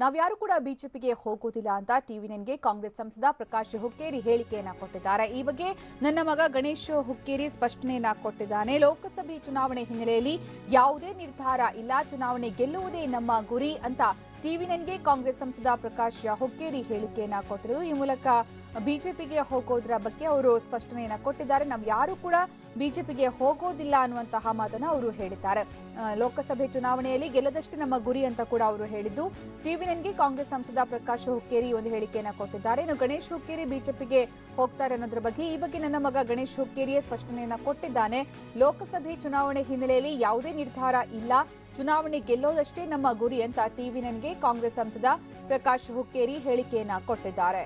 ನಾವ್ಯಾರು ಕೂಡ ಬಿಜೆಪಿಗೆ ಹೋಗೋದಿಲ್ಲ ಅಂತ ಟಿವಿ ನೈನ್ಗೆ ಕಾಂಗ್ರೆಸ್ ಸಂಸದ ಪ್ರಕಾಶ್ ಹುಕ್ಕೇರಿ ಹೇಳಿಕೆಯನ್ನ ಕೊಟ್ಟಿದ್ದಾರೆ. ಈ ಬಗ್ಗೆ ನನ್ನ ಮಗ ಗಣೇಶ್ ಹುಕ್ಕೇರಿ ಸ್ಪಷ್ಟನೆಯನ್ನ ಕೊಟ್ಟಿದ್ದಾನೆ. ಲೋಕಸಭೆ ಚುನಾವಣೆ ಹಿನ್ನೆಲೆಯಲ್ಲಿ ಯಾವುದೇ ನಿರ್ಧಾರ ಇಲ್ಲ. ಚುನಾವಣೆ ಗೆಲ್ಲುವುದೇ ನಮ್ಮ ಗುರಿ ಅಂತ ಟಿವಿ ಕಾಂಗ್ರೆಸ್ ಸಂಸದ ಪ್ರಕಾಶ್ ಹುಕ್ಕೇರಿ ಹೇಳಿಕೆಯನ್ನ ಕೊಟ್ಟರು ಈ ಮೂಲಕ ಬಿಜೆಪಿಗೆ ಹೋಗೋದ್ರ ಬಗ್ಗೆ ಅವರು ಸ್ಪಷ್ಟನೆಯನ್ನ ಕೊಟ್ಟಿದ್ದಾರೆ. ನಾವು ಯಾರು ಕೂಡ ಬಿಜೆಪಿಗೆ ಹೋಗೋದಿಲ್ಲ ಅನ್ನುವಂತಹ ಮಾತನ್ನ ಅವರು ಹೇಳಿದ್ದಾರೆ. ಲೋಕಸಭೆ ಚುನಾವಣೆಯಲ್ಲಿ ಗೆಲ್ಲದಷ್ಟೇ ನಮ್ಮ ಗುರಿ ಅಂತ ಕೂಡ ಅವರು ಹೇಳಿದ್ದು. ಟಿವಿ ನನ್ಗೆ ಕಾಂಗ್ರೆಸ್ ಸಂಸದ ಪ್ರಕಾಶ್ ಹುಕ್ಕೇರಿ ಒಂದು ಹೇಳಿಕೆಯನ್ನ ಕೊಟ್ಟಿದ್ದಾರೆ. ಇನ್ನು ಗಣೇಶ್ ಹುಕ್ಕೇರಿ ಬಿಜೆಪಿಗೆ ಹೋಗ್ತಾರೆ ಅನ್ನೋದ್ರ ಬಗ್ಗೆ ಈ ಬಗ್ಗೆ ನನ್ನ ಮಗ ಗಣೇಶ್ ಹುಕ್ಕೇರಿಯೇ ಸ್ಪಷ್ಟನೆಯನ್ನ ಕೊಟ್ಟಿದ್ದಾನೆ. ಲೋಕಸಭೆ ಚುನಾವಣೆ ಹಿನ್ನೆಲೆಯಲ್ಲಿ ಯಾವುದೇ ನಿರ್ಧಾರ ಇಲ್ಲ. ಚುನಾವಣೆ ಗೆಲ್ಲೋದಷ್ಟೇ ನಮ್ಮ ಗುರಿ ಅಂತ ಟಿವಿ ನನ್ಗೆ ಕಾಂಗ್ರೆಸ್ ಸಂಸದ ಪ್ರಕಾಶ್ ಹುಕ್ಕೇರಿ ಹೇಳಿಕೆಯನ್ನ ಕೊಟ್ಟಿದ್ದಾರೆ.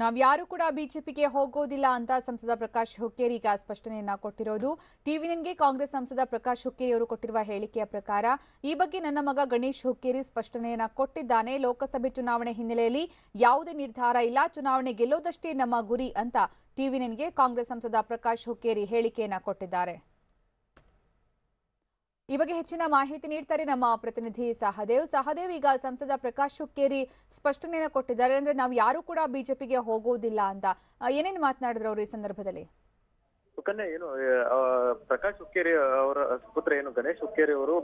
ನಾವ್ಯಾರು ಕೂಡ ಬಿಜೆಪಿಗೆ ಹೋಗೋದಿಲ್ಲ ಅಂತ ಸಂಸದ ಪ್ರಕಾಶ್ ಹುಕ್ಕೇರಿ ಈಗ ಸ್ಪಷ್ಟನೆಯನ್ನ ಕೊಟ್ಟಿರೋದು. ಟಿವಿ ನನ್ಗೆ ಕಾಂಗ್ರೆಸ್ ಸಂಸದ ಪ್ರಕಾಶ್ ಹುಕ್ಕೇರಿ ಅವರು ಕೊಟ್ಟಿರುವ ಹೇಳಿಕೆಯ ಪ್ರಕಾರ ಈ ಬಗ್ಗೆ ನನ್ನ ಮಗ ಗಣೇಶ್ ಹುಕ್ಕೇರಿ ಸ್ಪಷ್ಟನೆಯನ್ನ ಕೊಟ್ಟಿದ್ದಾನೆ. ಲೋಕಸಭೆ ಚುನಾವಣೆ ಹಿನ್ನೆಲೆಯಲ್ಲಿ ಯಾವುದೇ ನಿರ್ಧಾರ ಇಲ್ಲ. ಚುನಾವಣೆ ಗೆಲ್ಲೋದಷ್ಟೇ ನಮ್ಮ ಗುರಿ ಅಂತ ಟಿವಿ ನನ್ಗೆ ಕಾಂಗ್ರೆಸ್ ಸಂಸದ ಪ್ರಕಾಶ್ ಹುಕ್ಕೇರಿ ಹೇಳಿಕೆಯನ್ನ ಕೊಟ್ಟಿದ್ದಾರೆ. ಈ ಬಗ್ಗೆ ಹೆಚ್ಚಿನ ಮಾಹಿತಿ ನೀಡ್ತಾರೆ ನಮ್ಮ ಪ್ರತಿನಿಧಿ ಸಹದೇವ್. ಸಹದೇವ್, ಈಗ ಸಂಸದ ಪ್ರಕಾಶ್ ಹುಕ್ಕೇರಿ ಸ್ಪಷ್ಟನೆಯನ್ನ ಕೊಟ್ಟಿದ್ದಾರೆ. ಅಂದ್ರೆ ನಾವು ಯಾರು ಕೂಡ ಬಿಜೆಪಿಗೆ ಹೋಗೋದಿಲ್ಲ ಅಂತ. ಏನೇನು ಮಾತನಾಡಿದ್ರು ಅವರು ಈ ಸಂದರ್ಭದಲ್ಲಿ? ಸುಕನ್ಯಾ, ಏನು ಪ್ರಕಾಶ್ ಹುಕ್ಕೇರಿ ಅವರ ಪುತ್ರ ಏನು, ಗಣೇಶ್ ಹುಕ್ಕೇರಿ ಅವರು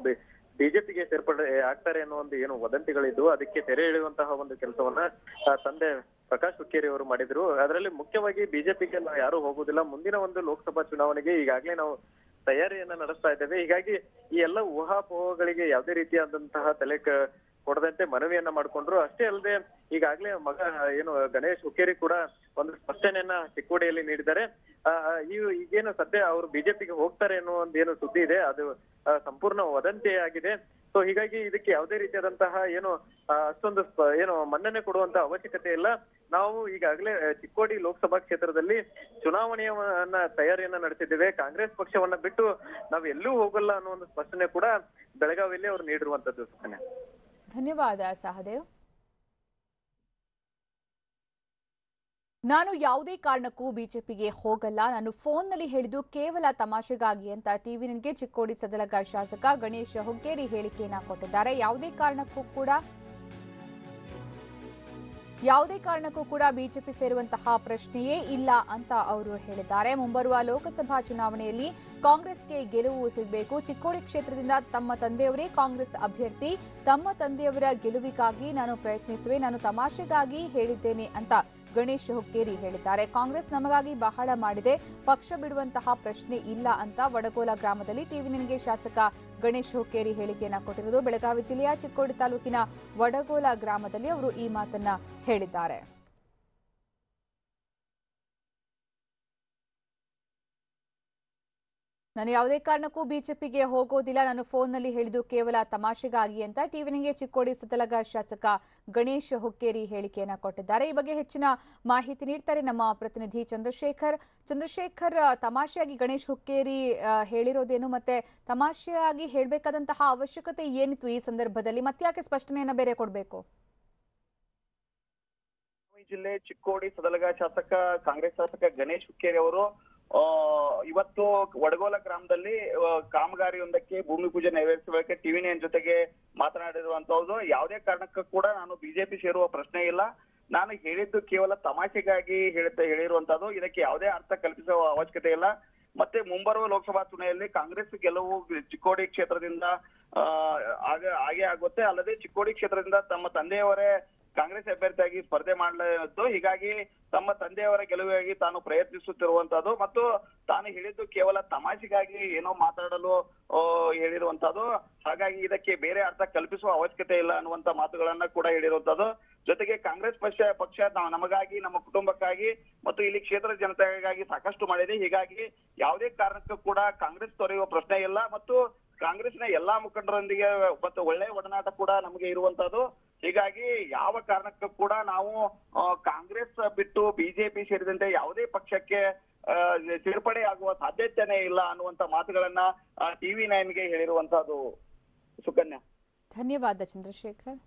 ಬಿಜೆಪಿಗೆ ಸೇರ್ಪಡೆ ಆಗ್ತಾರೆ ಅನ್ನೋ ಒಂದು ಏನು ವದಂತಿಗಳಿದ್ದು, ಅದಕ್ಕೆ ತೆರೆ ಎಳೆಯುವಂತಹ ಒಂದು ಕೆಲಸವನ್ನ ತಂದೆ ಪ್ರಕಾಶ್ ಹುಕ್ಕೇರಿ ಅವರು ಮಾಡಿದ್ರು. ಅದರಲ್ಲಿ ಮುಖ್ಯವಾಗಿ ಬಿಜೆಪಿಗೆ ನಾವು ಯಾರು ಹೋಗುದಿಲ್ಲ ಮುಂದಿನ ಒಂದು ಲೋಕಸಭಾ ಚುನಾವಣೆಗೆ ಈಗಾಗಲೇ ನಾವು ತಯಾರಿಯನ್ನ ನಡೆಸ್ತಾ ಇದ್ದೇವೆ. ಹೀಗಾಗಿ ಈ ಎಲ್ಲ ಊಹಾಪೋಹಗಳಿಗೆ ಯಾವುದೇ ರೀತಿಯಾದಂತಹ ತಲೆ ಕ- ಕೊಡದಂತೆ ಮನವಿಯನ್ನ ಮಾಡ್ಕೊಂಡ್ರು. ಅಷ್ಟೇ ಅಲ್ಲದೆ ಈಗಾಗಲೇ ಮಗ, ಏನು, ಗಣೇಶ್ ಹುಕ್ಕೇರಿ ಕೂಡ ಒಂದು ಸ್ಪಷ್ಟನೆಯನ್ನ ಚಿಕ್ಕೋಡಿಯಲ್ಲಿ ನೀಡಿದ್ದಾರೆ. ಈ ಈಗೇನು ಸದ್ಯ ಅವರು ಬಿಜೆಪಿಗೆ ಹೋಗ್ತಾರೆ ಅನ್ನೋ ಒಂದು ಏನು ಸುದ್ದಿ ಇದೆ, ಅದು ಸಂಪೂರ್ಣ ವದಂತಿಯಾಗಿದೆ. ಸೊ ಹೀಗಾಗಿ ಇದಕ್ಕೆ ಯಾವುದೇ ರೀತಿಯಾದಂತಹ ಏನು ಅಷ್ಟೊಂದು ಏನು, ಮನ್ನಣೆ ಕೊಡುವಂತ ಅವಶ್ಯಕತೆ ಇಲ್ಲ. ನಾವು ಈಗಾಗಲೇ ಚಿಕ್ಕೋಡಿ ಲೋಕಸಭಾ ಕ್ಷೇತ್ರದಲ್ಲಿ ಚುನಾವಣೆಯನ್ನ ತಯಾರಿಯನ್ನ ನಡೆಸಿದ್ದೇವೆ. ಕಾಂಗ್ರೆಸ್ ಪಕ್ಷವನ್ನ ಬಿಟ್ಟು ನಾವು ಎಲ್ಲೂ ಹೋಗಲ್ಲ ಅನ್ನೋ ಒಂದು ಸ್ಪಷ್ಟನೆ ಕೂಡ ಬೆಳಗಾವಿಯಲ್ಲಿ ಅವರು ನೀಡಿರುವಂತದ್ದು ಧನ್ಯವಾದ ಸಹದೇವ್. ನಾನು ಯಾವುದೇ ಕಾರಣಕ್ಕೂ ಬಿಜೆಪಿಗೆ ಹೋಗಲ್ಲ. ನಾನು ಫೋನ್ನಲ್ಲಿ ಹೇಳಿದ್ದು ಕೇವಲ ತಮಾಷೆಗಾಗಿ ಅಂತ ಟಿವಿ ನನಗೆ ಚಿಕ್ಕೋಡಿ ಸದಲಗ ಶಾಸಕ ಗಣೇಶ್ ಹುಗ್ಗೇರಿ ಹೇಳಿಕೆಯನ್ನ ಕೊಟ್ಟಿದ್ದಾರೆ. ಯಾವುದೇ ಕಾರಣಕ್ಕೂ ಕೂಡ ಯಾವುದೇ ಕಾರಣಕ್ಕೂ ಕೂಡ ಬಿಜೆಪಿ ಸೇರುವಂತಹ ಪ್ರಶ್ನೆಯೇ ಇಲ್ಲ ಅಂತ ಅವರು ಹೇಳಿದ್ದಾರೆ. ಮುಂಬರುವ ಲೋಕಸಭಾ ಚುನಾವಣೆಯಲ್ಲಿ ಕಾಂಗ್ರೆಸ್ಗೆ ಗೆಲುವು ಸಿಗಬೇಕು. ಚಿಕ್ಕೋಡಿ ಕ್ಷೇತ್ರದಿಂದ ತಮ್ಮ ತಂದೆಯವರೇ ಕಾಂಗ್ರೆಸ್ ಅಭ್ಯರ್ಥಿ. ತಮ್ಮ ತಂದೆಯವರ ಗೆಲುವಿಗಾಗಿ ನಾನು ಪ್ರಯತ್ನಿಸುವೆ, ನಾನು ತಮಾಷೆಗಾಗಿ ಹೇಳಿದ್ದೇನೆ ಅಂತ ಗಣೇಶ್ ಹುಕ್ಕೇರಿ ಹೇಳಿದ್ದಾರೆ. ಕಾಂಗ್ರೆಸ್ ನಮಗಾಗಿ ಬಹಳ ಮಾಡಿದೆ. ಪಕ್ಷ ಬಿಡುವಂತಹ ಪ್ರಶ್ನೆ ಇಲ್ಲ ಅಂತ ವಡಗೋಲ ಗ್ರಾಮದಲ್ಲಿ ಟಿವಿ ನಿನಗೆ ಶಾಸಕ ಗಣೇಶ್ ಹುಕ್ಕೇರಿ ಹೇಳಿಕೆಯನ್ನ ಕೊಟ್ಟಿರುವುದು ಬೆಳಗಾವಿ ಜಿಲ್ಲೆಯ ಚಿಕ್ಕೋಡಿ ತಾಲೂಕಿನ ವಡಗೋಲ ಗ್ರಾಮದಲ್ಲಿ ಅವರು ಈ ಮಾತನ್ನ ಹೇಳಿದ್ದಾರೆ. ನಾನು ಯಾವುದೇ ಕಾರಣಕ್ಕೂ ಬಿಜೆಪಿಗೆ ಹೋಗೋದಿಲ್ಲ. ನಾನು ಫೋನ್ನಲ್ಲಿ ಹೇಳಿದ್ದು ಕೇವಲ ತಮಾಷೆಗಾಗಿ ಅಂತ. ಟಿವಿನಿಗೆ ಚಿಕ್ಕೋಡಿ ಸುತ್ತಲಗ ಶಾಸಕ ಗಣೇಶ್ ಹುಕ್ಕೇರಿ ಹೇಳಿಕೆಯನ್ನ ಕೊಟ್ಟಿದ್ದಾರೆ. ಈ ಬಗ್ಗೆ ಹೆಚ್ಚಿನ ಮಾಹಿತಿ ನೀಡ್ತಾರೆ ನಮ್ಮ ಪ್ರತಿನಿಧಿ ಚಂದ್ರಶೇಖರ್. ಚಂದ್ರಶೇಖರ್ ತಮಾಷೆಯಾಗಿ ಗಣೇಶ್ ಹುಕ್ಕೇರಿ ಹೇಳಿರೋದೇನು ಮತ್ತೆ ತಮಾಷೆಯಾಗಿ ಹೇಳಬೇಕಾದಂತಹ ಅವಶ್ಯಕತೆ ಏನಿತ್ತು ಈ ಸಂದರ್ಭದಲ್ಲಿ? ಮತ್ತ್ಯಾಕೆ ಸ್ಪಷ್ಟನೆಯನ್ನ ಬೇರೆ ಕೊಡಬೇಕು? ಜಿಲ್ಲೆ ಚಿಕ್ಕೋಡಿ ಸದಲಗ ಶಾಸಕ, ಕಾಂಗ್ರೆಸ್ ಶಾಸಕ ಗಣೇಶ್ ಹುಕ್ಕೇರಿ ಅವರು ಇವತ್ತು ವಡಗೋಲ ಗ್ರಾಮದಲ್ಲಿ ಕಾಮಗಾರಿಯೊಂದಕ್ಕೆ ಭೂಮಿ ಪೂಜೆ ನೆರವೇರಿಸುವುದಕ್ಕೆ ಟಿವಿ ನೈನ್ ಜೊತೆಗೆ ಮಾತನಾಡಿರುವಂತಹದ್ದು, ಯಾವುದೇ ಕಾರಣಕ್ಕೂ ಕೂಡ ನಾನು ಬಿಜೆಪಿ ಸೇರುವ ಪ್ರಶ್ನೆ ಇಲ್ಲ. ನಾನು ಹೇಳಿದ್ದು ಕೇವಲ ತಮಾಷೆಗಾಗಿ ಹೇಳುತ್ತ ಹೇಳಿರುವಂತದ್ದು ಇದಕ್ಕೆ ಯಾವುದೇ ಅರ್ಥ ಕಲ್ಪಿಸುವ ಅವಶ್ಯಕತೆ ಇಲ್ಲ. ಮತ್ತೆ ಮುಂಬರುವ ಲೋಕಸಭಾ ಚುನಾವಣೆಯಲ್ಲಿ ಕಾಂಗ್ರೆಸ್ ಗೆಲುವು ಚಿಕ್ಕೋಡಿ ಕ್ಷೇತ್ರದಿಂದ ಆಗೇ ಆಗುತ್ತೆ. ಅಲ್ಲದೆ ಚಿಕ್ಕೋಡಿ ಕ್ಷೇತ್ರದಿಂದ ತಮ್ಮ ತಂದೆಯವರೇ ಕಾಂಗ್ರೆಸ್ ಅಭ್ಯರ್ಥಿಯಾಗಿ ಸ್ಪರ್ಧೆ ಮಾಡಲಿದ್ದು ಹೀಗಾಗಿ ತಮ್ಮ ತಂದೆಯವರ ಗೆಲುವಿಗಾಗಿ ತಾನು ಪ್ರಯತ್ನಿಸುತ್ತಿರುವಂತಹದ್ದು ಮತ್ತು ತಾನು ಹೇಳಿದ್ದು ಕೇವಲ ತಮಾಷೆಗಾಗಿ ಏನೋ ಮಾತಾಡಲು ಹೇಳಿರುವಂತಹದ್ದು. ಹಾಗಾಗಿ ಇದಕ್ಕೆ ಬೇರೆ ಅರ್ಥ ಕಲ್ಪಿಸುವ ಅವಶ್ಯಕತೆ ಇಲ್ಲ ಅನ್ನುವಂತ ಮಾತುಗಳನ್ನ ಕೂಡ ಹೇಳಿರುವಂತದ್ದು ಜೊತೆಗೆ ಕಾಂಗ್ರೆಸ್ ಪಕ್ಷ ಪಕ್ಷ ನಮಗಾಗಿ, ನಮ್ಮ ಕುಟುಂಬಕ್ಕಾಗಿ ಮತ್ತು ಇಲ್ಲಿ ಕ್ಷೇತ್ರ ಜನತೆಗಾಗಿ ಸಾಕಷ್ಟು ಮಾಡಿದೆ. ಹೀಗಾಗಿ ಯಾವುದೇ ಕಾರಣಕ್ಕೂ ಕೂಡ ಕಾಂಗ್ರೆಸ್ ತೊರೆಯುವ ಪ್ರಶ್ನೆ ಇಲ್ಲ ಮತ್ತು ಕಾಂಗ್ರೆಸ್ನ ಎಲ್ಲಾ ಮುಖಂಡರೊಂದಿಗೆ ಮತ್ತು ಒಳ್ಳೆಯ ಒಡನಾಟ ಕೂಡ ನಮಗೆ ಇರುವಂತದ್ದು ಹೀಗಾಗಿ ಯಾವ ಕಾರಣಕ್ಕೂ ಕೂಡ ನಾವು ಕಾಂಗ್ರೆಸ್ ಬಿಟ್ಟು ಬಿಜೆಪಿ ಸೇರಿದಂತೆ ಯಾವುದೇ ಪಕ್ಷಕ್ಕೆ ಸೇರ್ಪಡೆ ಆಗುವ ಸಾಧ್ಯತೆನೇ ಇಲ್ಲ ಅನ್ನುವಂತ ಮಾತುಗಳನ್ನ ಟಿವಿ ನೈನ್ಗೆ ಹೇಳಿರುವಂತಹದ್ದು ಸುಕನ್ಯಾ. ಧನ್ಯವಾದ ಚಂದ್ರಶೇಖರ್.